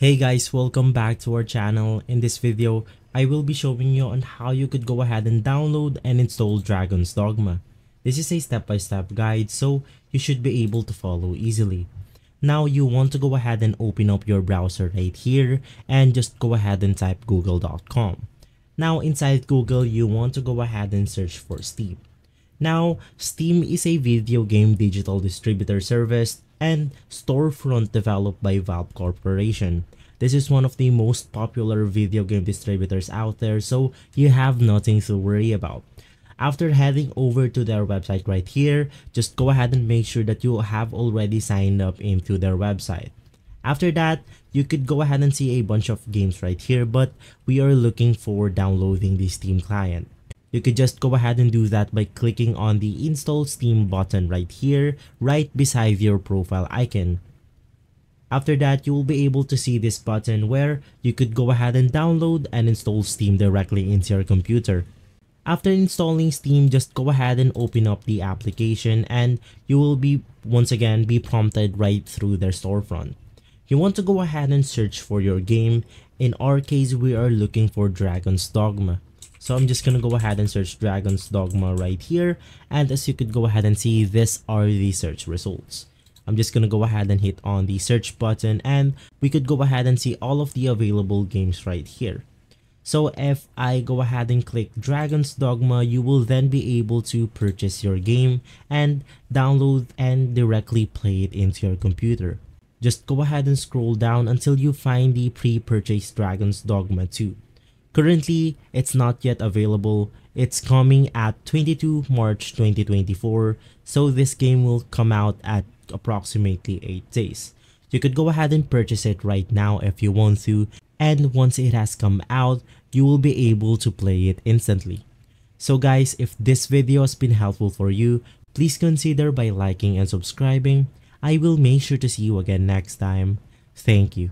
Hey guys, welcome back to our channel. In this video, I will be showing you on how you could go ahead and download and install Dragon's Dogma. This is a step-by-step -step guide so you should be able to follow easily. Now you want to go ahead and open up your browser right here and just go ahead and type google.com. Now inside Google, you want to go ahead and search for Steam. Now, Steam is a video game digital distributor service and storefront developed by Valve Corporation. This is one of the most popular video game distributors out there, so you have nothing to worry about. After heading over to their website right here, just go ahead and make sure that you have already signed up into their website. After that, you could go ahead and see a bunch of games right here, but we are looking for downloading the Steam client. You could just go ahead and do that by clicking on the install Steam button right here, right beside your profile icon. After that, you will be able to see this button where you could go ahead and download and install Steam directly into your computer. After installing Steam, just go ahead and open up the application and you will be once again be prompted right through their storefront. You want to go ahead and search for your game. In our case, we are looking for Dragon's Dogma. So I'm just gonna go ahead and search Dragon's Dogma right here. And as you could go ahead and see, these are the search results. I'm just gonna go ahead and hit on the search button and we could go ahead and see all of the available games right here. So if I go ahead and click Dragon's Dogma, you will then be able to purchase your game and download and directly play it into your computer. Just go ahead and scroll down until you find the pre-purchased Dragon's Dogma 2. Currently, it's not yet available. It's coming at 22 March 2024, so this game will come out at approximately 8 days. You could go ahead and purchase it right now if you want to, and once it has come out, you will be able to play it instantly. So guys, if this video has been helpful for you, please consider by liking and subscribing. I will make sure to see you again next time. Thank you.